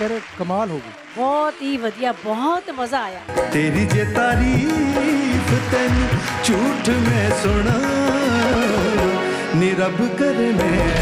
कह रहे कमाल होगी ਬਹੁਤ ਹੀ ਵਧੀਆ ਬਹੁਤ ਮਜ਼ਾ ਆਇਆ ਤੇਰੀ ਜੇ ਤਾਰੀਫ ਤੈਨੂੰ ਝੂਠ ਮੈਂ ਸੁਣਾ ਨੀ ਰੱਬ ਕਰ ਮੈਂ ਮਰ ਜਾ